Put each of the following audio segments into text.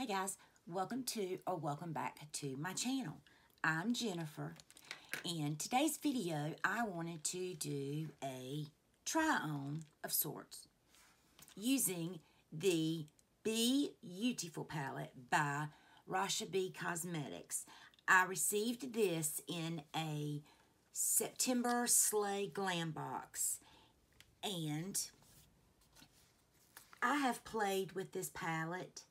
Hey guys, welcome to or welcome back to my channel. I'm Jennifer and today's video I wanted to do a try on of sorts using the Be Beautiful palette by Rasha B Cosmetics. I received this in a September Slay Glam Box and I have played with this palette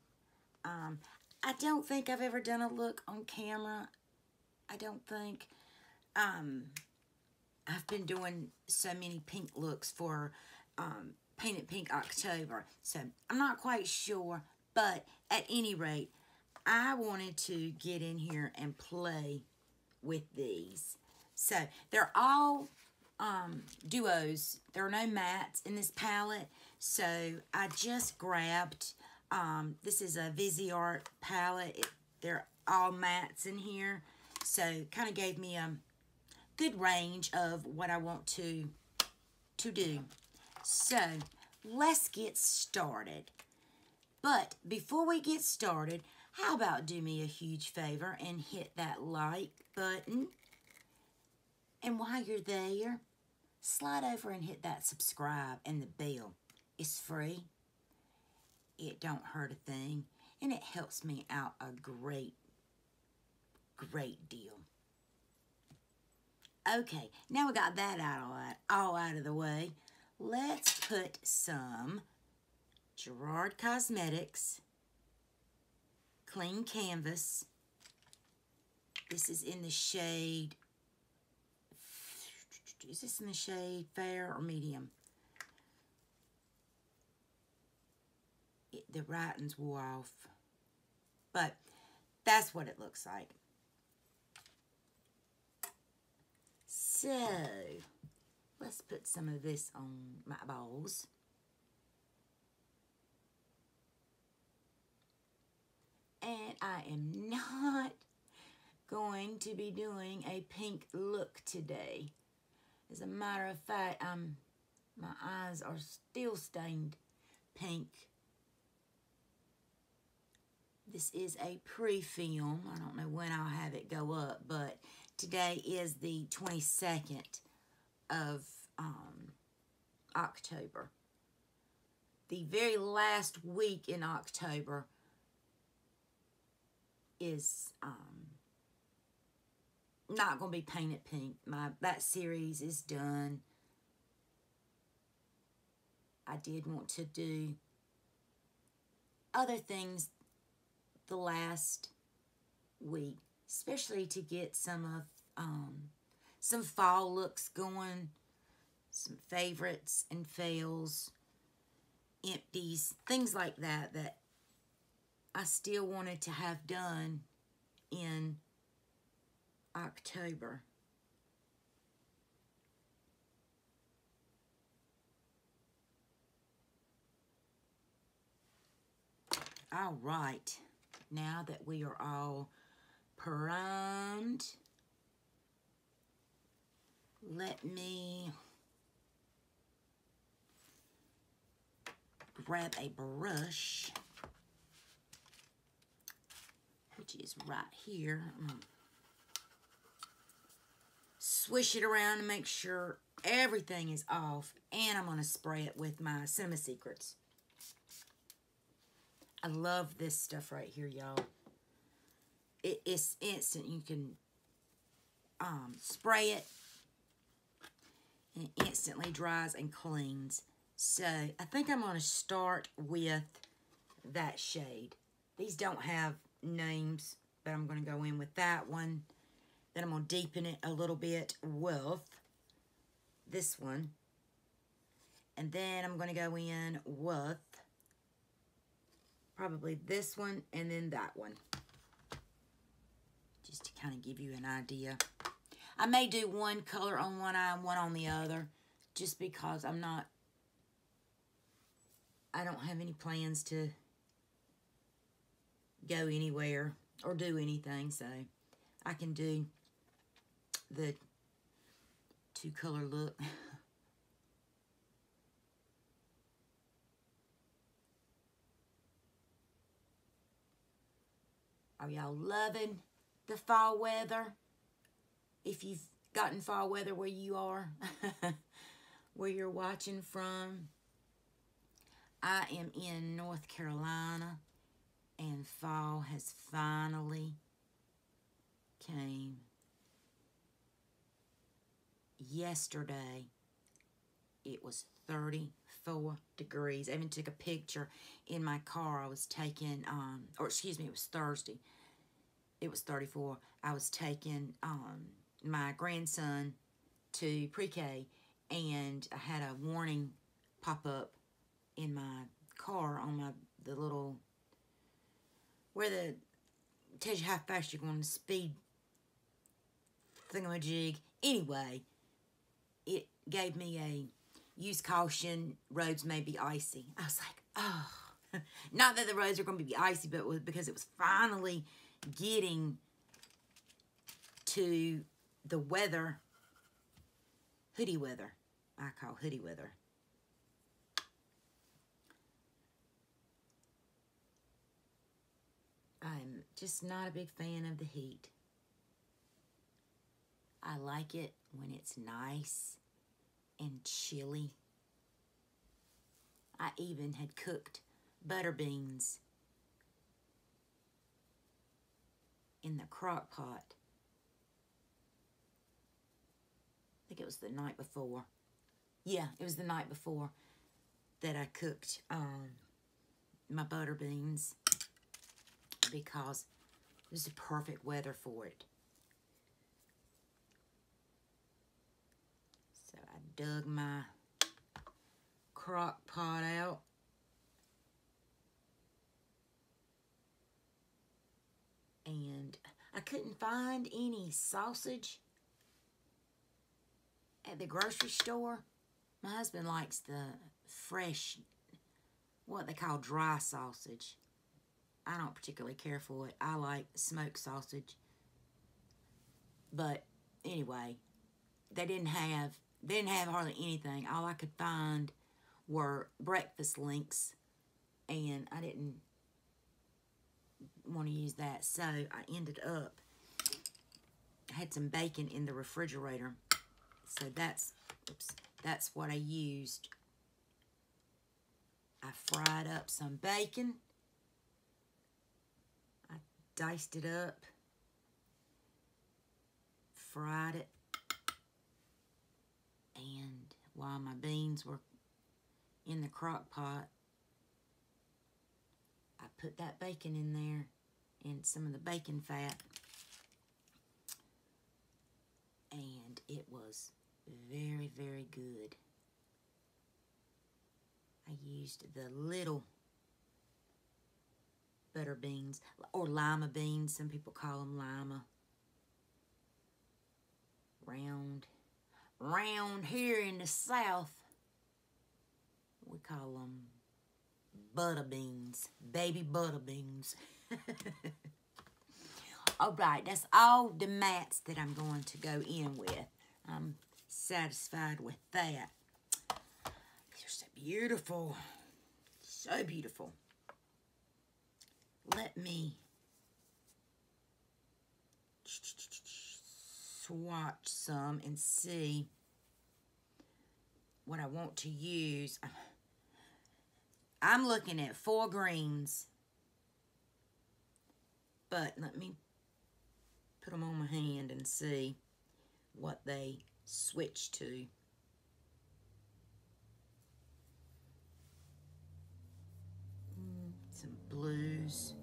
um, I don't think I've ever done a look on camera. I don't think. Um, I've been doing so many pink looks for um, Painted Pink October. So I'm not quite sure. But at any rate, I wanted to get in here and play with these. So they're all um, duos. There are no mattes in this palette. So I just grabbed um, this is a Viseart palette. It, they're all mattes in here. So kind of gave me a good range of what I want to, to do. So let's get started. But before we get started, how about do me a huge favor and hit that like button? And while you're there, slide over and hit that subscribe and the bell. It's free. It don't hurt a thing. And it helps me out a great, great deal. Okay, now we got that out all out of the way. Let's put some Gerard Cosmetics Clean Canvas. This is in the shade, is this in the shade fair or medium? The writings wore off. But that's what it looks like. So, let's put some of this on my balls. And I am not going to be doing a pink look today. As a matter of fact, I'm, my eyes are still stained pink this is a pre-film. I don't know when I'll have it go up, but today is the 22nd of um, October. The very last week in October is um, not going to be painted pink. My That series is done. I did want to do other things the last week, especially to get some of um, some fall looks going, some favorites and fails, empties, things like that that I still wanted to have done in October. All right now that we are all primed, let me grab a brush, which is right here. swish it around to make sure everything is off. And I'm going to spray it with my Cinema Secrets. I love this stuff right here, y'all. It, it's instant. You can um, spray it and it instantly dries and cleans. So I think I'm going to start with that shade. These don't have names, but I'm going to go in with that one. Then I'm going to deepen it a little bit with this one. And then I'm going to go in with probably this one and then that one. Just to kind of give you an idea. I may do one color on one eye and one on the other just because I'm not, I don't have any plans to go anywhere or do anything. So I can do the two color look. Are y'all loving the fall weather? If you've gotten fall weather where you are, where you're watching from. I am in North Carolina and fall has finally came yesterday it was 34 degrees. I even took a picture in my car. I was taking, um, or excuse me, it was Thursday. It was 34. I was taking um, my grandson to pre-K, and I had a warning pop up in my car on my the little where the tells you how fast you're going to speed thingamajig. Anyway, it gave me a use caution, roads may be icy. I was like, oh. Not that the roads are going to be icy, but because it was finally getting to the weather, hoodie weather. I call hoodie weather. I'm just not a big fan of the heat. I like it when it's nice and chilly. I even had cooked butter beans in the crock pot. I think it was the night before. Yeah, it was the night before that I cooked um, my butter beans because it was the perfect weather for it. Dug my crock pot out. And I couldn't find any sausage at the grocery store. My husband likes the fresh, what they call dry sausage. I don't particularly care for it. I like smoked sausage. But anyway, they didn't have they didn't have hardly anything. All I could find were breakfast links, and I didn't want to use that. So I ended up, I had some bacon in the refrigerator. So that's, oops, that's what I used. I fried up some bacon. I diced it up, fried it, and while my beans were in the crock pot, I put that bacon in there and some of the bacon fat. And it was very, very good. I used the little butter beans or lima beans. Some people call them lima. Round round here in the south, we call them butter beans, baby butter beans. all right, that's all the mattes that I'm going to go in with. I'm satisfied with that. These are so beautiful, so beautiful. Let me swatch some and see what I want to use. I'm looking at four greens. But let me put them on my hand and see what they switch to. Hmm, some blues.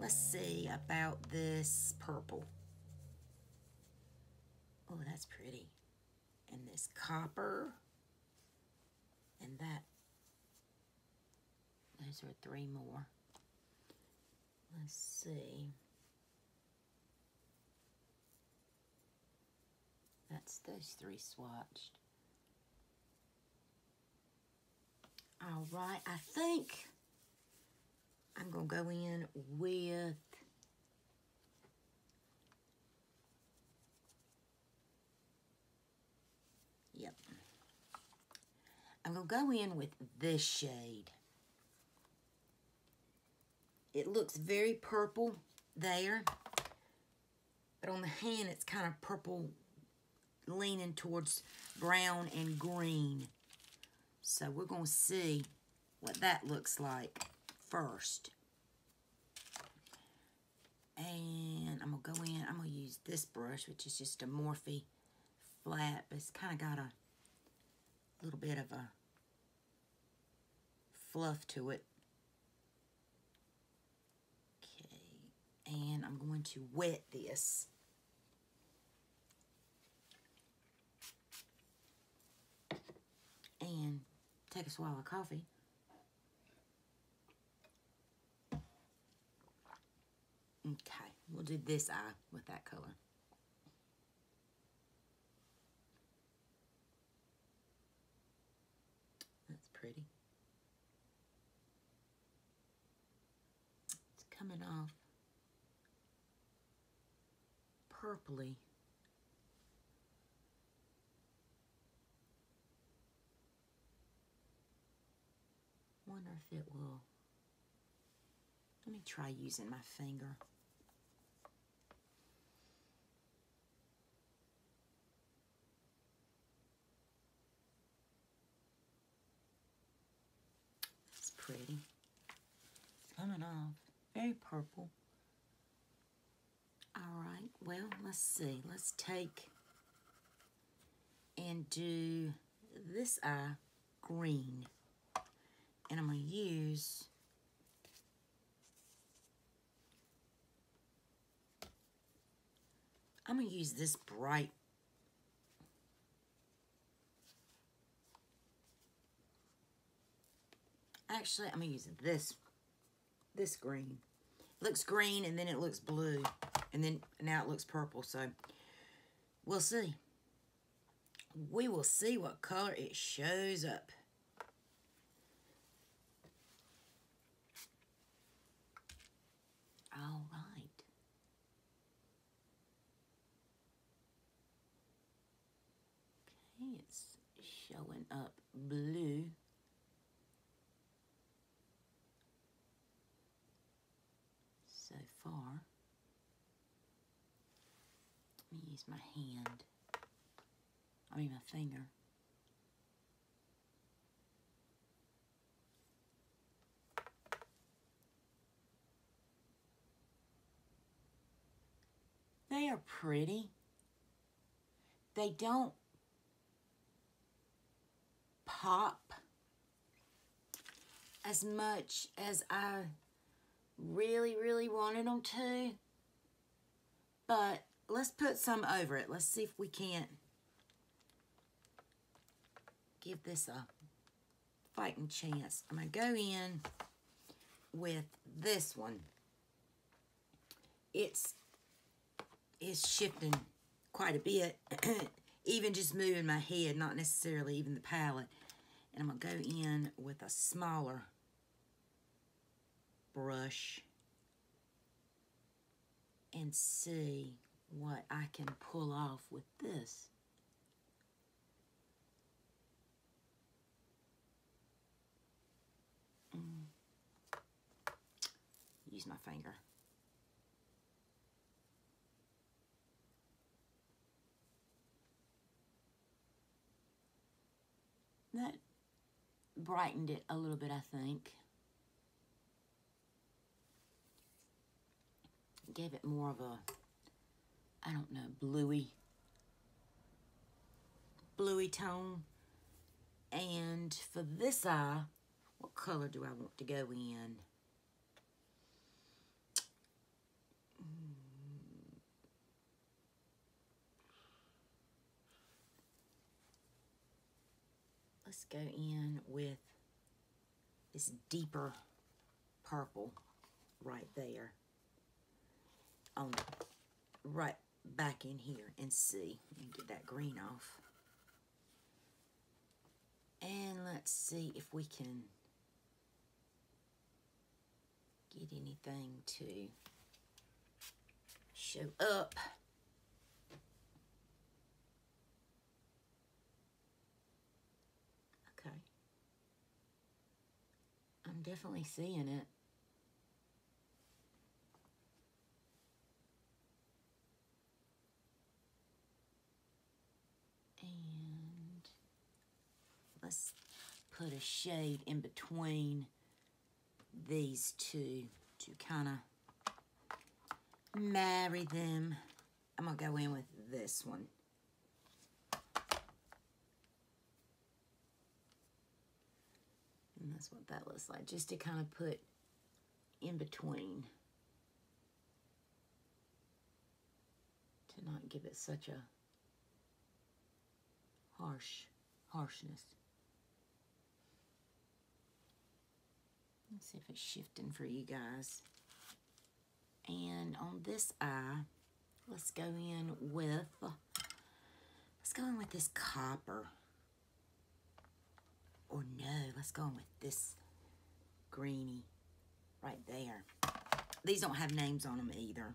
Let's see about this purple. Oh, that's pretty. And this copper. And that. Those are three more. Let's see. That's those three swatched. All right, I think I'm going to go in with I'm going to go in with this shade. It looks very purple, there. But on the hand, it's kind of purple, leaning towards brown and green. So we're going to see what that looks like first. And I'm going to go in, I'm going to use this brush, which is just a Morphe flat, but it's kind of got a little bit of a fluff to it. Okay, and I'm going to wet this. And take a swallow of coffee. Okay, we'll do this eye with that color. That's pretty. It's coming off purpley. Wonder if it will. Let me try using my finger. That's pretty. Coming off. Very purple. Alright, well, let's see. Let's take and do this eye green. And I'm going to use I'm going to use this bright Actually, I'm going to use this this green. Looks green and then it looks blue and then now it looks purple. So we'll see. We will see what color it shows up. All right. Okay, it's showing up blue. So far. Let me use my hand. I mean my finger. They are pretty. They don't pop as much as I really, really wanted them to. But let's put some over it. Let's see if we can't give this a fighting chance. I'm going to go in with this one. It's it's shifting quite a bit. even just moving my head, not necessarily even the palette. And I'm going to go in with a smaller brush and see what I can pull off with this. Mm. Use my finger. That brightened it a little bit, I think. Gave it more of a, I don't know, bluey, bluey tone. And for this eye, what color do I want to go in? let's go in with this deeper purple right there on right back in here and see and get that green off and let's see if we can get anything to show up Okay. I'm definitely seeing it. Put a shade in between these two to kind of marry them. I'm going to go in with this one. And that's what that looks like, just to kind of put in between. To not give it such a harsh harshness. Let's see if it's shifting for you guys. And on this eye, let's go in with, let's go in with this copper. Or no, let's go in with this greeny right there. These don't have names on them either.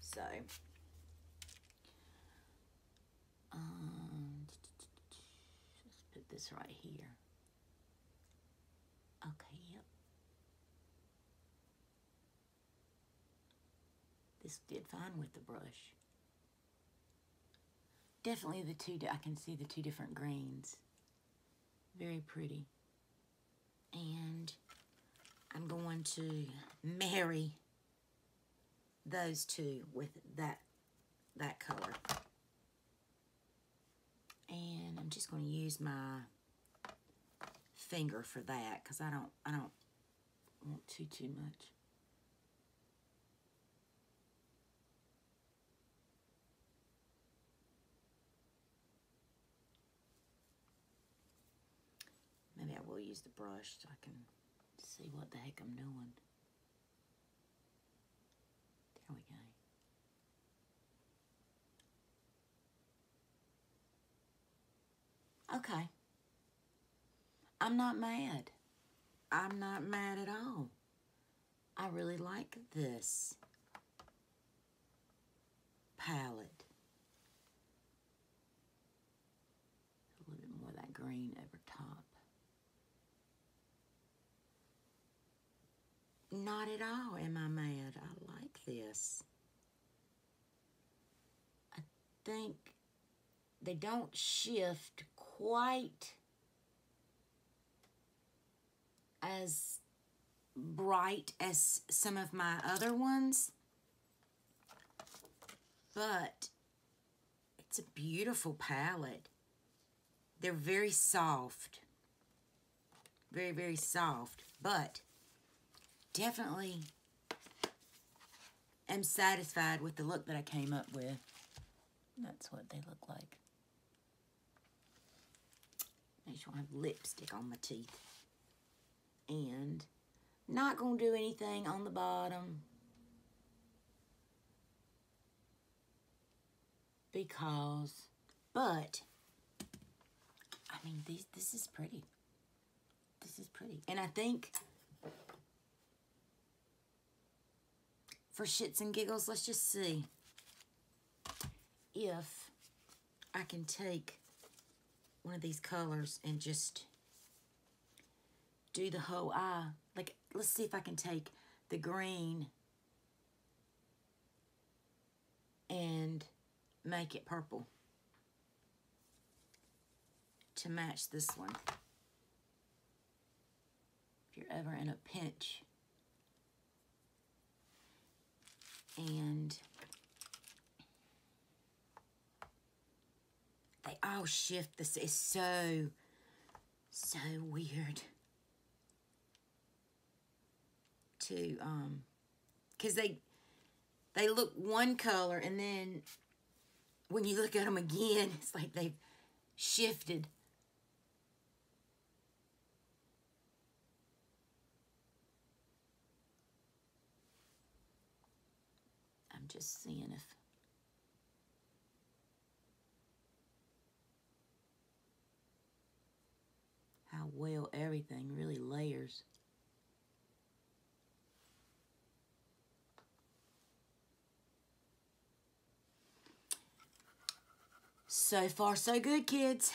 So, um, this right here. Okay, yep. This did fine with the brush. Definitely the two, I can see the two different greens. Very pretty. And I'm going to marry those two with that that color. And I'm just going to use my finger for that because I don't I don't want too too much. Maybe I will use the brush so I can see what the heck I'm doing. There we go. Okay. I'm not mad. I'm not mad at all. I really like this palette. A little bit more of that green over top. Not at all am I mad. I like this. I think they don't shift quite as bright as some of my other ones. But it's a beautiful palette. They're very soft. Very, very soft. But definitely am satisfied with the look that I came up with. That's what they look like. Make sure I have lipstick on my teeth. And not going to do anything on the bottom. Because, but, I mean, these, this is pretty. This is pretty. And I think for shits and giggles, let's just see if I can take one of these colors and just do the whole eye. Like, let's see if I can take the green and make it purple to match this one. If you're ever in a pinch. And they all shift. This is so, so weird. To, um, because they, they look one color and then when you look at them again, it's like they've shifted. I'm just seeing if how well everything really layers. So far, so good, kids.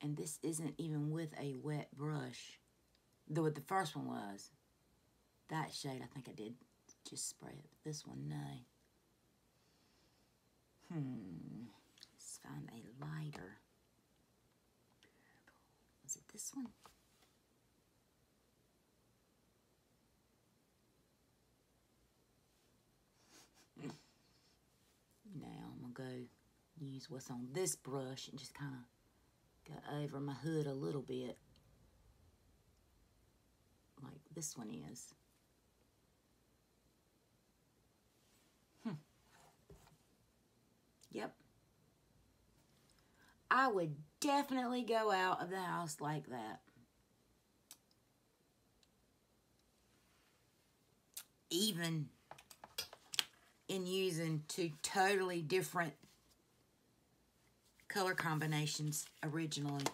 And this isn't even with a wet brush. Though what the first one was. That shade, I think I did just spray it. This one, no. Hmm. Let's find a lighter. Is it this one? Now I'm going to go use what's on this brush and just kind of go over my hood a little bit like this one is. Hmm. Yep. I would definitely go out of the house like that. Even in using two totally different color combinations originally.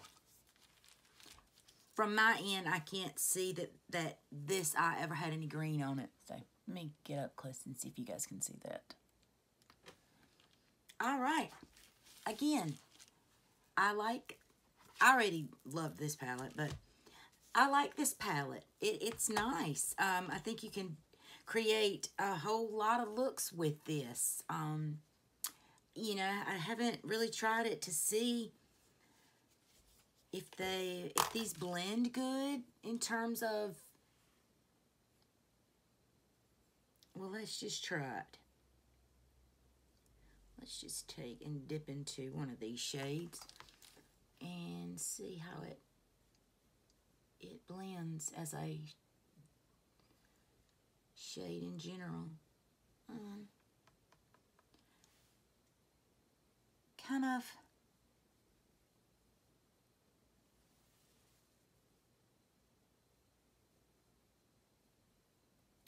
From my end, I can't see that, that this eye ever had any green on it. So let me get up close and see if you guys can see that. All right. Again, I like, I already love this palette, but I like this palette. It, it's nice. Um, I think you can create a whole lot of looks with this. Um, you know, I haven't really tried it to see if they, if these blend good in terms of, well, let's just try it. Let's just take and dip into one of these shades and see how it it blends as a shade in general. Um, kind of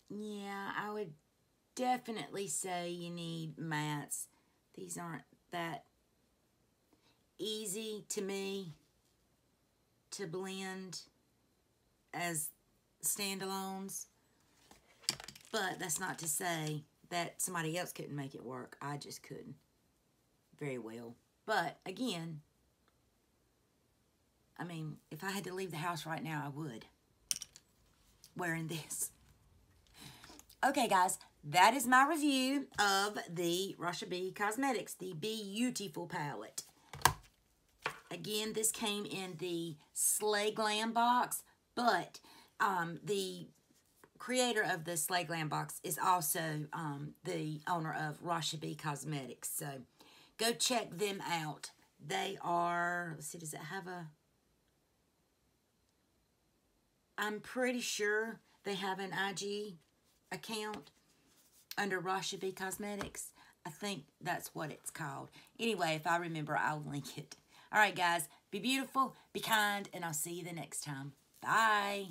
yeah, I would definitely say you need mattes. These aren't that easy to me to blend as standalones. But that's not to say that somebody else couldn't make it work. I just couldn't very well. But again, I mean, if I had to leave the house right now, I would. Wearing this. Okay, guys, that is my review of the Rasha B Cosmetics, the Beautiful palette. Again, this came in the Slay Glam box, but um, the creator of the Slay Glam box is also um, the owner of Rasha B Cosmetics. So go check them out. They are, let's see, does it have a, I'm pretty sure they have an IG account under Rasha B Cosmetics. I think that's what it's called. Anyway, if I remember, I'll link it. All right, guys, be beautiful, be kind, and I'll see you the next time. Bye.